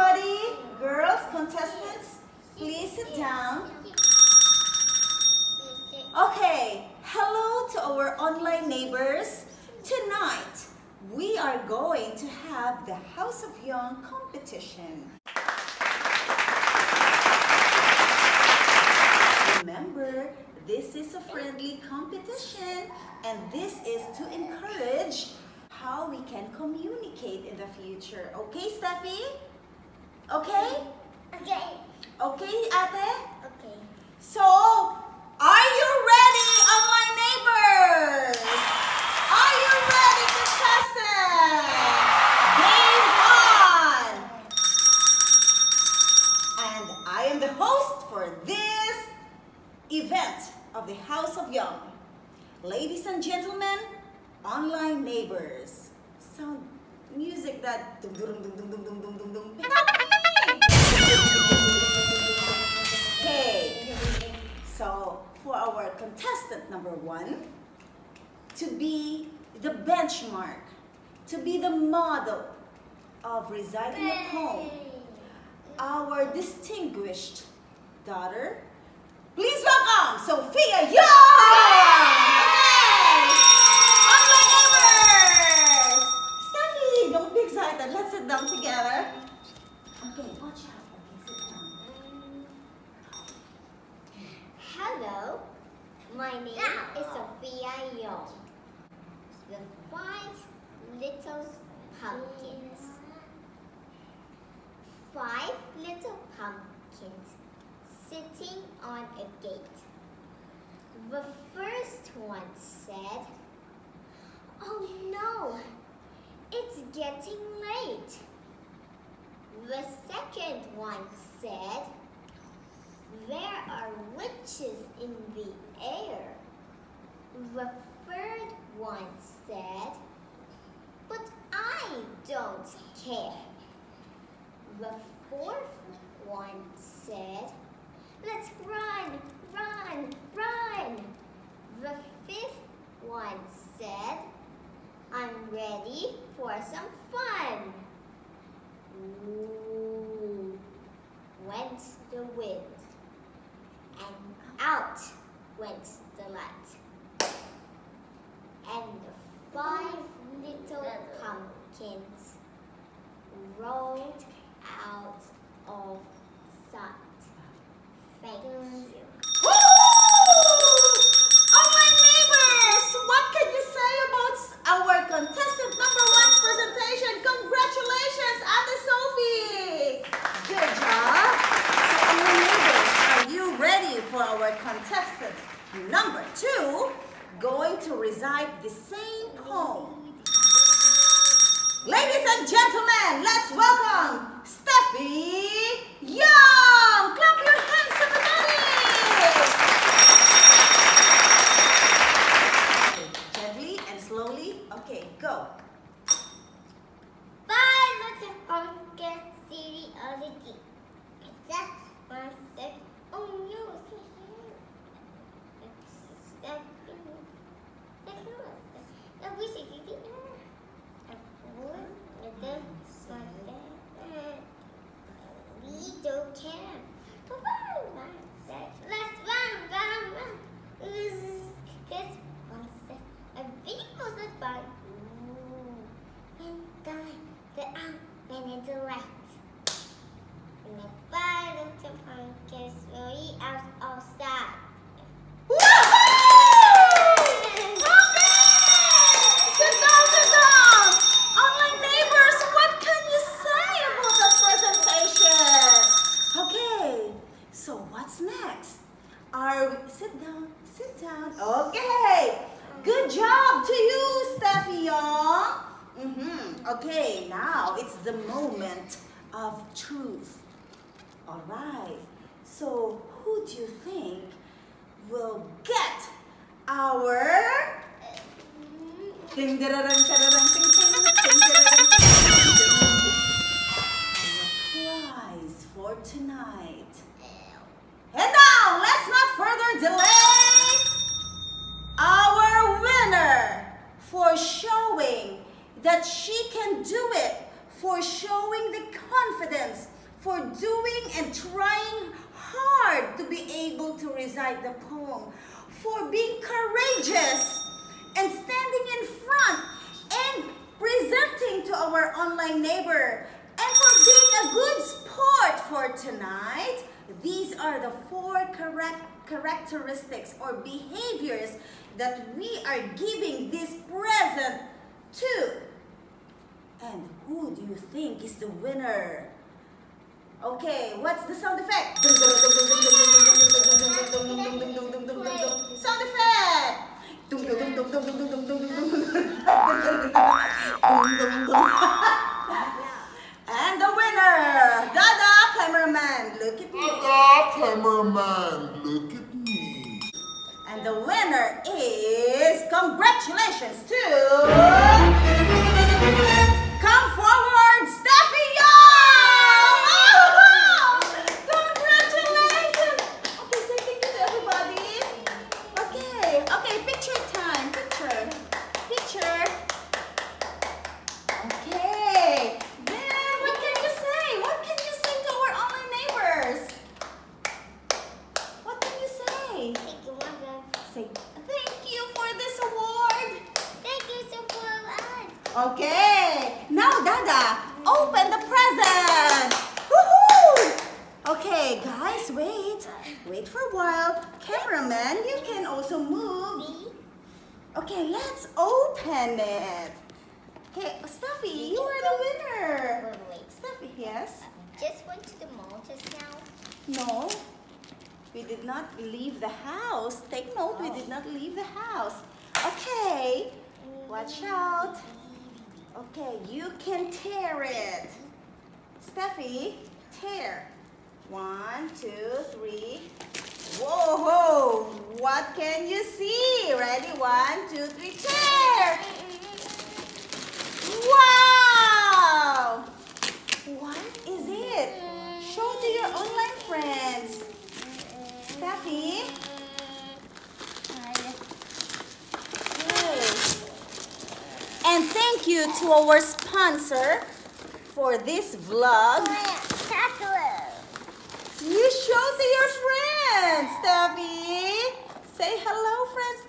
everybody. Girls, contestants, please sit down. Okay, hello to our online neighbors. Tonight, we are going to have the House of Yong competition. Remember, this is a friendly competition and this is to encourage how we can communicate in the future. Okay, Steffi? Okay? Okay. Okay, ate? Okay. So, are you ready, online neighbors? Are you ready, contestants? Game on! And I am the host for this event of the House of Yong. Ladies and gentlemen, online neighbors. Sound music that our contestant number one, to be the benchmark, to be the model of residing at home, our distinguished daughter, please welcome Sophia Yong! Steffi, don't be excited. Let's sit down together. Okay, watch out. Okay, sit down. Hello. My name is Sophia Yong. The five little pumpkins. Five little pumpkins sitting on a gate. The first one said, Oh no, it's getting late. The second one said, There are witches in the air. The third one said, But I don't care. The fourth one said, Let's run, run, run. The fifth one said, I'm ready for some fun. Ooh, went the wind, and out went the light. And the five little pumpkins rolled out of sight. Thank you. Woo! Online neighbors, what can you say about our contestant number one presentation? Congratulations, Ate Sophie! Good job. So, online neighbors, are you ready for our contestant number two, going to recite the same poem? And the it. And the bottom and the pumpkin will eat out. Okay, now it's the moment of truth. All right, so who do you think will get our mm-hmm. Ding dararang tararang ting ting ting that she can do it, for showing the confidence for doing and trying hard to be able to recite the poem, for being courageous and standing in front and presenting to our online neighbor, and for being a good sport for tonight. These are the four correct characteristics or behaviors that we are giving this present to. And who do you think is the winner? Okay, what's the sound effect? Sound effect! And the winner, Dada cameraman, look at me. Dada cameraman, look at me. And the winner is, congratulations to, come forward, Steffi Yong! Woo-hoo! Congratulations! Okay, say thank you to everybody. Okay, okay, picture time, picture, picture. Okay, then what can you say? What can you say to our online neighbors? What can you say? Thank you, Mother. Say thank you for this award. Thank you so much. Okay, now Dada, open the present. Woohoo! Okay, guys, wait. Wait for a while. Cameraman, you can also move. Me? Okay, let's open it. Okay, Stuffy, you are the winner. Stuffy, yes? Just went to the mall just now. No, we did not leave the house. Take note, we did oh. not leave the house. Okay, watch out. Mm-hmm. Okay, you can tear it. Steffi, tear. One, two, three. Whoa. What can you see? Ready? One, two, three, tear. Wow! What is it? Show to your online friends. Steffi. Good. And thank you to our sponsor for this vlog. You show to your friends, Steffi. Say hello, friends.